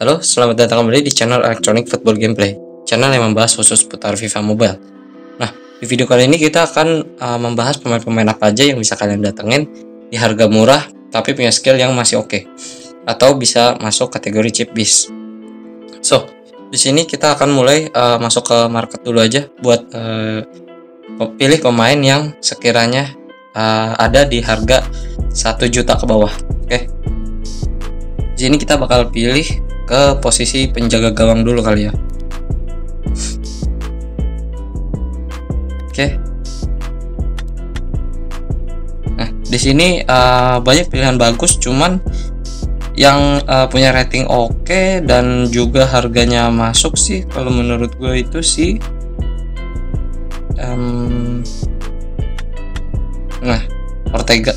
Halo, selamat datang kembali di channel Electronic Football Gameplay, channel yang membahas khusus putar FIFA Mobile. Nah, di video kali ini kita akan uh, membahas pemain-pemain apa aja yang bisa kalian datengin di harga murah tapi punya skill yang masih oke, okay, atau bisa masuk kategori chip bis. So, di sini kita akan mulai uh, masuk ke market dulu aja buat uh, pilih pemain yang sekiranya uh, ada di harga 1 juta ke bawah. Oke. Okay? Sini kita bakal pilih ke posisi penjaga gawang dulu kali ya. Oke. Nah, di sini uh, banyak pilihan bagus, cuman yang uh, punya rating oke okay dan juga harganya masuk sih kalau menurut gue itu sih um, nah Ortega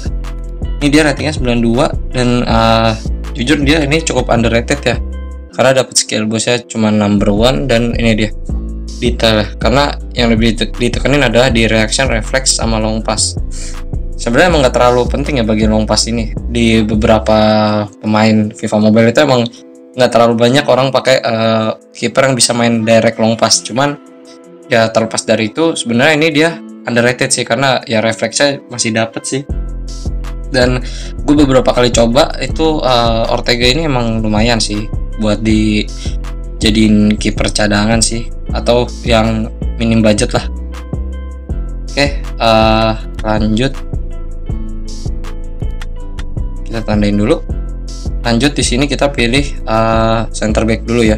ini dia ratingnya 92 dan uh, jujur dia ini cukup underrated ya. Karena dapat skill bosnya cuma number one dan ini dia detail karena yang lebih ditekenin adalah di reaction reflex sama long pass. Sebenarnya emang nggak terlalu penting ya bagi long pass ini. Di beberapa pemain FIFA Mobile itu emang nggak terlalu banyak orang pakai uh, kiper yang bisa main direct long pass. Cuman ya terlepas dari itu sebenarnya ini dia underrated sih. Karena ya refleksnya masih dapet sih dan gue beberapa kali coba itu uh, Ortega ini emang lumayan sih buat di jadiin kiper cadangan sih. Atau yang minim budget lah. Oke uh, lanjut. Kita tandain dulu. Lanjut di sini kita pilih uh, center back dulu ya.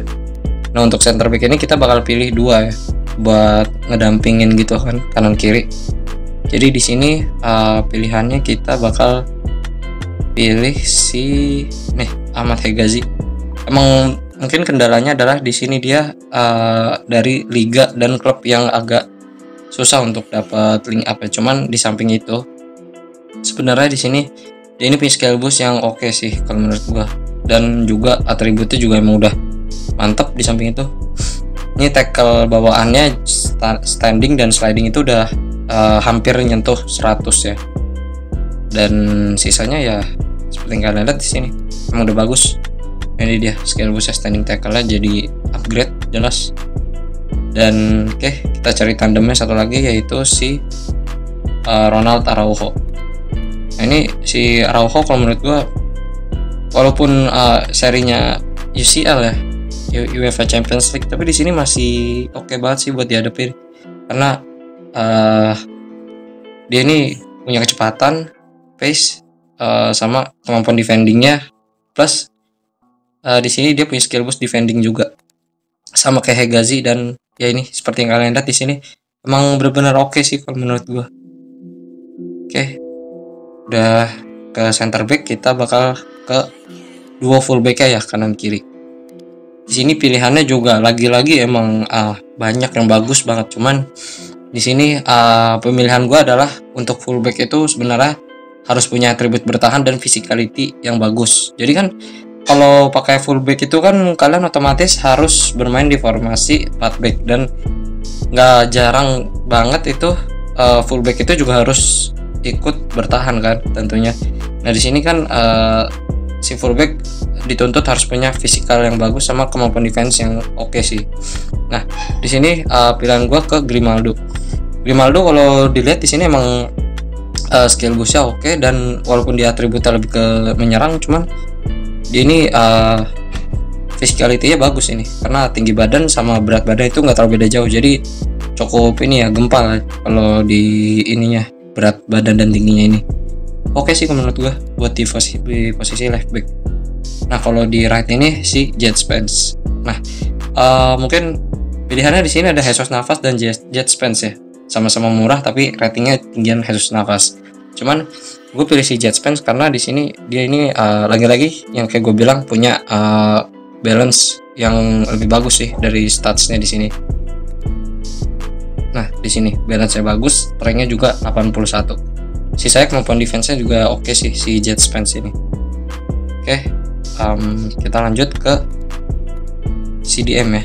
Nah untuk center back ini kita bakal pilih dua ya buat ngedampingin gitu kan kanan kiri. Jadi di sini uh, pilihannya kita bakal pilih si nih Ahmad Hegazi emang mungkin kendalanya adalah di sini dia uh, dari liga dan klub yang agak susah untuk dapat link up ya. Cuman di samping itu sebenarnya di sini dia ini punya boost yang oke okay sih kalau menurut gua dan juga atributnya juga emang udah mantap di samping itu. Ini tackle bawaannya standing dan sliding itu udah uh, hampir nyentuh 100 ya. Dan sisanya ya seperti yang kalian lihat di sini emang udah bagus. Ini dia skill boost standing tackle nya jadi upgrade jelas. Dan oke okay, kita cari tandemnya satu lagi yaitu si uh, Ronald Araujo. Nah ini si Araujo kalau menurut gua walaupun uh, serinya UCL ya UEFA Champions League tapi di sini masih oke okay banget sih buat dihadapi karena uh, dia ini punya kecepatan pace uh, sama kemampuan defendingnya. Plus uh, di sini dia punya skill boost defending juga. Sama kayak Hegazi dan ya ini seperti yang kalian lihat di sini emang benar-benar oke okay sih kalau menurut gua. Oke. Okay. udah ke center back kita bakal ke dua full back ya kanan kiri. Di sini pilihannya juga lagi-lagi emang uh, banyak yang bagus banget. Cuman di sini uh, pemilihan gua adalah untuk full back itu sebenarnya harus punya atribut bertahan dan physicality yang bagus jadi kan kalau pakai fullback itu kan kalian otomatis harus bermain di formasi 4 back dan nggak jarang banget itu uh, fullback itu juga harus ikut bertahan kan tentunya. Nah di sini kan uh, si fullback dituntut harus punya fisikal yang bagus sama kemampuan defense yang oke okay sih. Nah di sini uh, pilihan gue ke Grimaldo. Grimaldo kalau dilihat di sini emang uh, skill boostnya oke okay, dan walaupun dia atributnya lebih ke menyerang cuman dia ini uh, physicality-nya bagus ini. Karena tinggi badan sama berat badan itu nggak terlalu beda jauh jadi cukup ini ya gempal kalau di ininya berat badan dan tingginya ini. Oke sih menurut gua buat di posisi, posisi left back. Nah kalau di right ini si Jet Spence. Nah uh, mungkin pilihannya di sini ada Jesus Navas dan Jet, Jet Spence ya sama-sama murah tapi ratingnya tinggian Jesus Navas cuman gue pilih si Jet Spence karena di sini dia ini uh, lagi-lagi yang kayak gue bilang punya uh, balance yang lebih bagus sih dari statsnya di sini. Nah di sini balance nya bagus, ranknya juga 81. Si saya kemampuan defense-nya juga oke okay sih si Jet Spence ini. Oke, okay, um, kita lanjut ke CDM ya.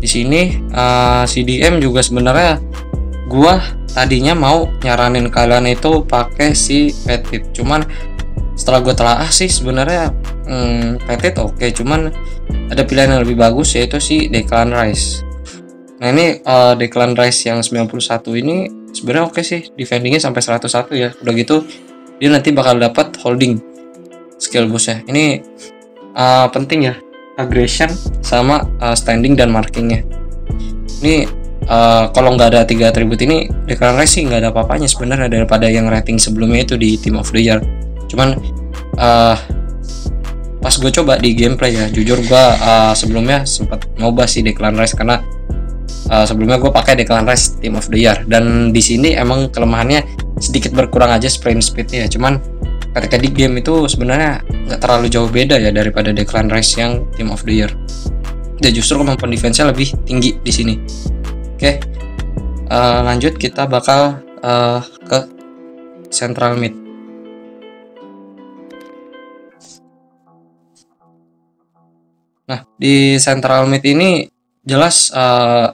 Di sini uh, CDM juga sebenarnya gua tadinya mau nyaranin kalian itu pakai si Petit cuman setelah gue telaah sih sebenarnya hmm, Petit oke okay, cuman ada pilihan yang lebih bagus yaitu si Declan Rice. Nah ini uh, Declan Rice yang 91 ini sebenarnya oke okay sih defendingnya sampai 101 ya. Udah gitu dia nanti bakal dapat holding skill boostnya. Ini uh, penting ya aggression sama uh, standing dan markingnya. Ini uh, kalau nggak ada tiga atribut ini Declan Rice sih nggak ada apa-apanya sebenarnya daripada yang rating sebelumnya itu di Team of the Year. Cuman uh, pas gue coba di gameplay ya jujur gue uh, sebelumnya sempat nyoba sih Declan Rice karena uh, sebelumnya gue pakai Declan Rice Team of the Year. Dan di sini emang kelemahannya sedikit berkurang aja sprint speednya cuman ketika di game itu sebenarnya nggak terlalu jauh beda ya daripada Declan Rice yang Team of the Year. Dan justru kemampuan defense-nya lebih tinggi di sini. Oke uh, lanjut kita bakal uh, ke central mid. Nah, di central mid ini jelas eh,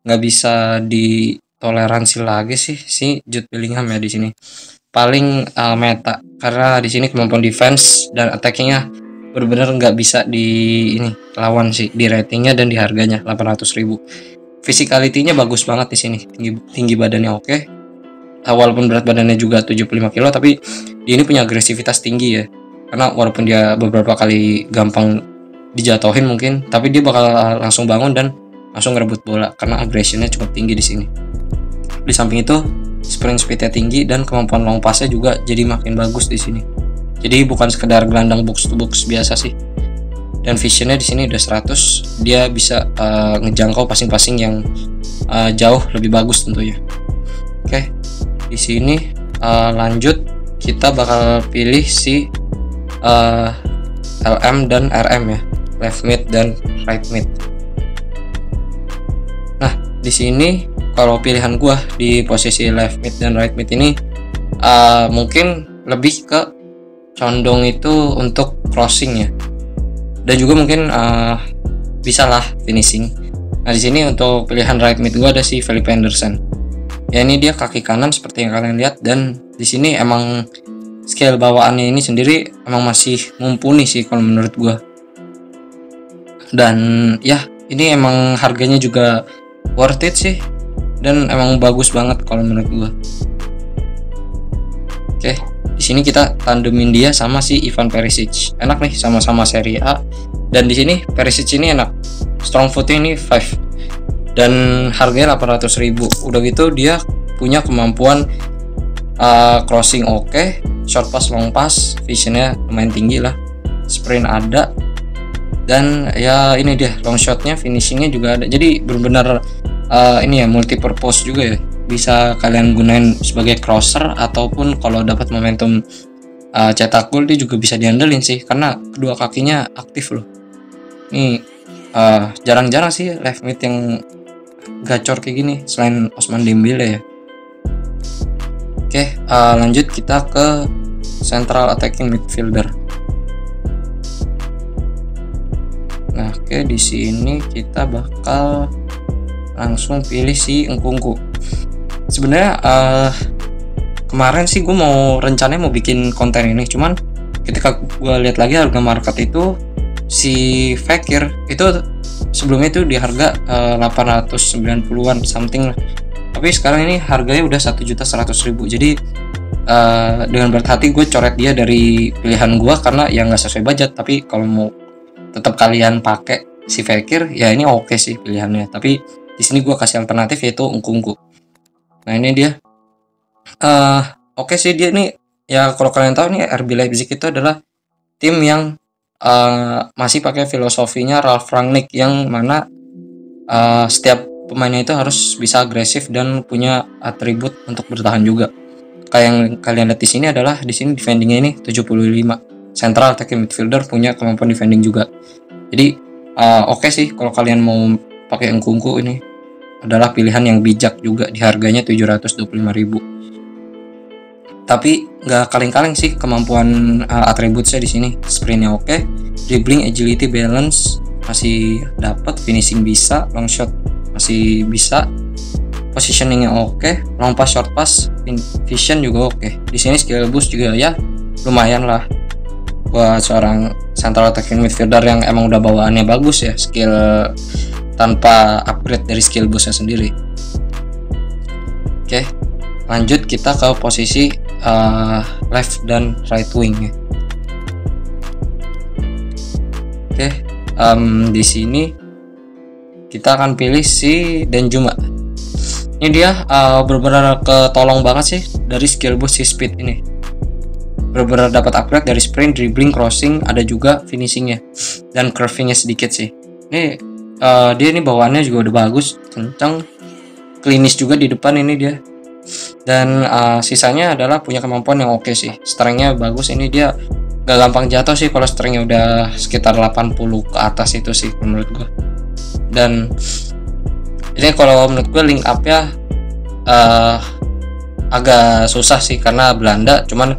nggak uh, bisa ditoleransi lagi sih si Jude Bellingham ya di sini. Paling uh, meta karena di sini kemampuan defense dan attackingnya benar-benar nggak bisa di ini lawan sih di ratingnya dan di harganya 800 ribu. Physicality-nya bagus banget di sini. Tinggi, tinggi badannya oke. Okay. Uh, walaupun berat badannya juga 75 kilo tapi dia ini punya agresivitas tinggi ya. Karena walaupun dia beberapa kali gampang dijatuhin mungkin tapi dia bakal langsung bangun dan langsung ngerebut bola karena aggressionnya cukup tinggi di sini di samping itu sprint speednya tinggi dan kemampuan long passnya juga jadi makin bagus di sini. Jadi bukan sekedar gelandang box to box biasa sih. Dan visionnya di sini udah 100 dia bisa uh, ngejangkau passing-passing yang uh, jauh lebih bagus tentunya. Oke di sini uh, lanjut kita bakal pilih si uh, LM dan RM ya. Left mid dan right mid. Nah, di sini kalau pilihan gua di posisi left mid dan right mid ini uh, mungkin lebih ke condong itu untuk crossing ya. Dan juga mungkin uh, bisa lah finishing. Nah, di sini untuk pilihan right mid gua ada si Felipe Anderson. Ya ini dia kaki kanan seperti yang kalian lihat dan di sini emang skill bawaannya ini sendiri emang masih mumpuni sih kalau menurut gua dan ya ini emang harganya juga worth it sih dan emang bagus banget kalau menurut gua. Oke di sini kita tandemin dia sama si Ivan Perisic. Enak nih sama-sama Serie A. Dan di sini Perisic ini enak. Strong footnya ini 5 dan harganya 800 ribu. Udah gitu dia punya kemampuan uh, crossing oke okay, short pass long pass visionnya lumayan tinggi lah. Sprint ada. Dan ya ini dia long shotnya finishingnya juga ada. Jadi benar-benar uh, ini ya multi purpose juga ya. Bisa kalian gunain sebagai crosser ataupun kalau dapat momentum uh, cetak gol dia juga bisa diandelin sih karena kedua kakinya aktif loh. Ini uh, jarang-jarang sih left mid yang gacor kayak gini selain Osman Dembele ya. Oke uh, lanjut kita ke central attacking midfielder. Nah, oke di sini kita bakal langsung pilih si engkungku. Sebenarnya uh, kemarin sih gue mau rencananya mau bikin konten ini, cuman ketika gue lihat lagi harga market itu si Fakir itu sebelumnya itu di harga uh, 890-an something lah. Tapi sekarang ini harganya udah satu juta seratus ribu. Jadi uh, dengan berat hati gue coret dia dari pilihan gue karena yang nggak sesuai budget. Tapi kalau mau tetap kalian pakai si Fekir ya ini oke okay sih pilihannya tapi di sini gue kasih alternatif yaitu ungkungku nah ini dia. Uh, oke okay sih dia ini ya kalau kalian tahu nih RB Leipzig itu adalah tim yang uh, masih pakai filosofinya Ralf Rangnick yang mana uh, setiap pemainnya itu harus bisa agresif dan punya atribut untuk bertahan juga. Kayak yang kalian lihat di sini adalah di sini defendingnya ini 75 central attacking midfielder punya kemampuan defending juga. Jadi uh, oke okay sih kalau kalian mau pakai engkungku ini adalah pilihan yang bijak juga di harganya 725.000 tapi nggak kaleng-kaleng sih kemampuan uh, atribut saya di sini sprintnya oke okay. dribbling agility balance masih dapat finishing bisa long shot masih bisa positioningnya oke okay. long pass short pass vision juga oke okay. di sini skill boost juga ya lumayan lah buat seorang central attacking midfielder yang emang udah bawaannya bagus ya skill tanpa upgrade dari skill busnya sendiri. Oke lanjut kita ke posisi uh, left dan right wing. Oke um, di sini kita akan pilih si Denjuma. Ini dia uh, benar-benar ketolong banget sih dari skill boost si speed ini. Benar-benar dapat upgrade dari sprint, dribbling, crossing, ada juga finishingnya dan curvingnya sedikit sih. Ini uh, dia ini bawaannya juga udah bagus, kencang, klinis juga di depan ini dia. Dan uh, sisanya adalah punya kemampuan yang oke okay sih. Strengthnya bagus ini dia gak gampang jatuh sih kalau strengthnya udah sekitar 80 ke atas itu sih menurut gua. Dan ini kalau menurut gue link up ya uh, agak susah sih karena Belanda cuman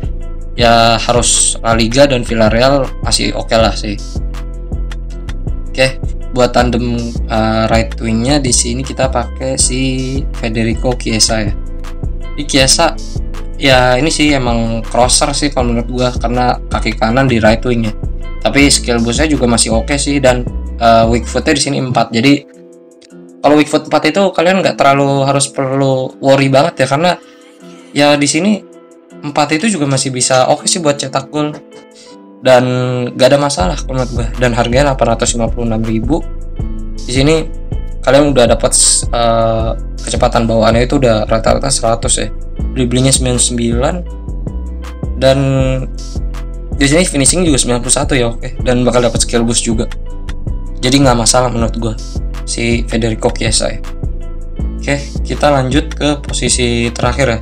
ya harus La Liga dan Villarreal masih oke okay lah sih oke okay, buat tandem uh, right wingnya di sini kita pakai si Federico Chiesa ya. Di Chiesa ya ini sih emang crosser sih kalau menurut gua karena kaki kanan di right wingnya. Tapi skill boostnya juga masih oke okay sih dan uh, weak footnya di sini 4 jadi kalau weak foot 4 itu kalian nggak terlalu harus perlu worry banget ya karena ya di sini 4 itu juga masih bisa oke okay sih buat cetak gol dan gak ada masalah menurut gue dan harganya 856.000 di sini kalian udah dapat uh, kecepatan bawaannya itu udah rata-rata 100 ya dribblingnya 99 dan di sini finishing juga 91 ya oke okay. dan bakal dapat skill boost juga jadi nggak masalah menurut gue si Federico Chiesa ya. Oke, kita lanjut ke posisi terakhir ya,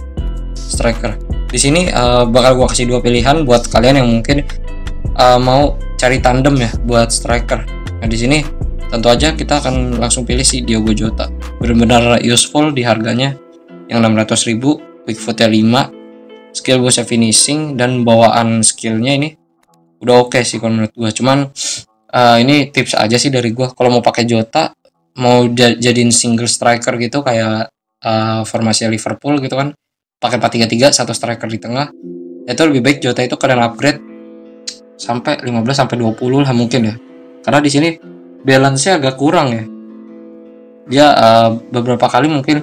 striker. Di sini uh, bakal gua kasih dua pilihan buat kalian yang mungkin uh, mau cari tandem ya buat striker. Nah di sini tentu aja kita akan langsung pilih si Diogo Jota. Benar-benar useful di harganya yang 600 ribu, quick footnya 5, skill boostnya finishing dan bawaan skillnya ini udah oke okay sih kalau menurut gua. Cuman uh, ini tips aja sih dari gua kalau mau pakai Jota mau jadiin single striker gitu kayak uh, formasi Liverpool gitu kan pakai 4-3-3 satu striker di tengah itu lebih baik Jota itu kalian upgrade sampai 15 sampai 20 lah mungkin ya. Karena di sini balance-nya agak kurang ya. Dia uh, beberapa kali mungkin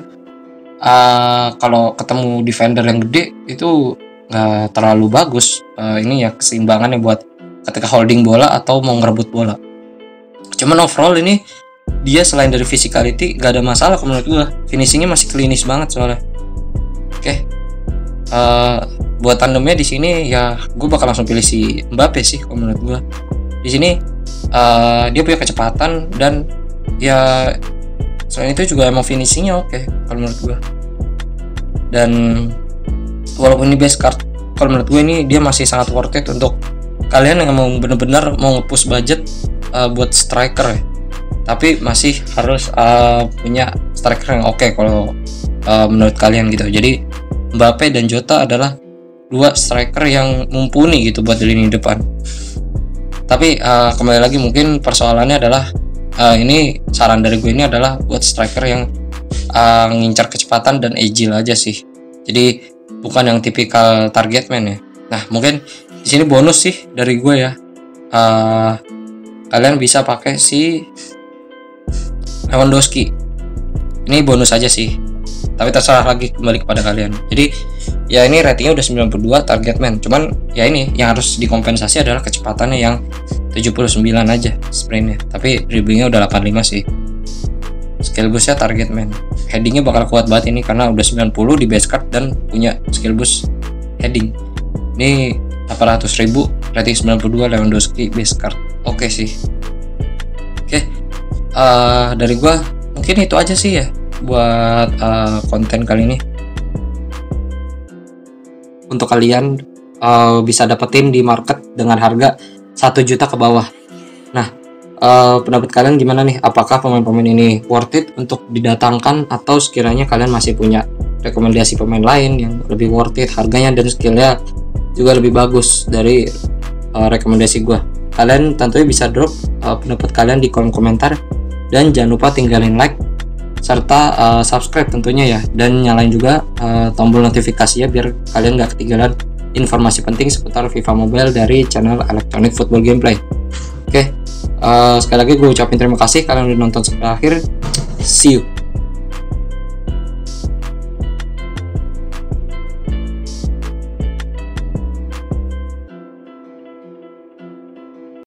uh, kalau ketemu defender yang gede itu nggak terlalu bagus uh, ini ya keseimbangannya buat ketika holding bola atau mau ngerebut bola. Cuman overall ini dia selain dari physicality gak ada masalah menurut gue finishingnya masih klinis banget soalnya. Oke. Uh, buat tandemnya di sini ya gue bakal langsung pilih si Mbappe sih kalau menurut gue di sini uh, dia punya kecepatan dan ya selain itu juga emang finishingnya oke okay, kalau menurut gue dan walaupun ini base card kalau menurut gue ini dia masih sangat worth it untuk kalian yang mau bener-bener mau nge-push budget uh, buat striker ya. Tapi masih harus uh, punya striker yang oke okay kalau uh, menurut kalian gitu. Jadi Mbappe dan Jota adalah dua striker yang mumpuni gitu buat di lini depan. Tapi uh, kembali lagi mungkin persoalannya adalah uh, ini saran dari gue ini adalah buat striker yang uh, ngincar kecepatan dan agile aja sih. Jadi bukan yang tipikal target man ya. Nah mungkin di sini bonus sih dari gue ya. Uh, kalian bisa pakai si Lewandowski. Ini bonus aja sih tapi terserah lagi kembali kepada kalian. Jadi ya ini ratingnya udah 92 target man cuman ya ini yang harus dikompensasi adalah kecepatannya yang 79 aja sprintnya. Tapi dribblingnya udah 85 sih. Skill boostnya target man headingnya bakal kuat banget ini karena udah 90 di base card dan punya skill boost heading. Ini 800 ribu rating 92 Lewandowski base card. Oke okay sih uh, dari gue mungkin itu aja sih ya buat uh, konten kali ini. Untuk kalian uh, bisa dapetin di market dengan harga satu juta ke bawah. Nah uh, pendapat kalian gimana nih? Apakah pemain-pemain ini worth it untuk didatangkan atau sekiranya kalian masih punya rekomendasi pemain lain yang lebih worth it harganya dan skillnya juga lebih bagus dari uh, rekomendasi gue kalian tentunya bisa drop uh, pendapat kalian di kolom komentar. Dan jangan lupa tinggalin like serta uh, subscribe tentunya ya dan nyalain juga uh, tombol notifikasi ya biar kalian nggak ketinggalan informasi penting seputar FIFA Mobile dari channel Electronic Football Gameplay. Oke, uh, sekali lagi gue ucapin terima kasih kalian udah nonton sampai akhir. See you.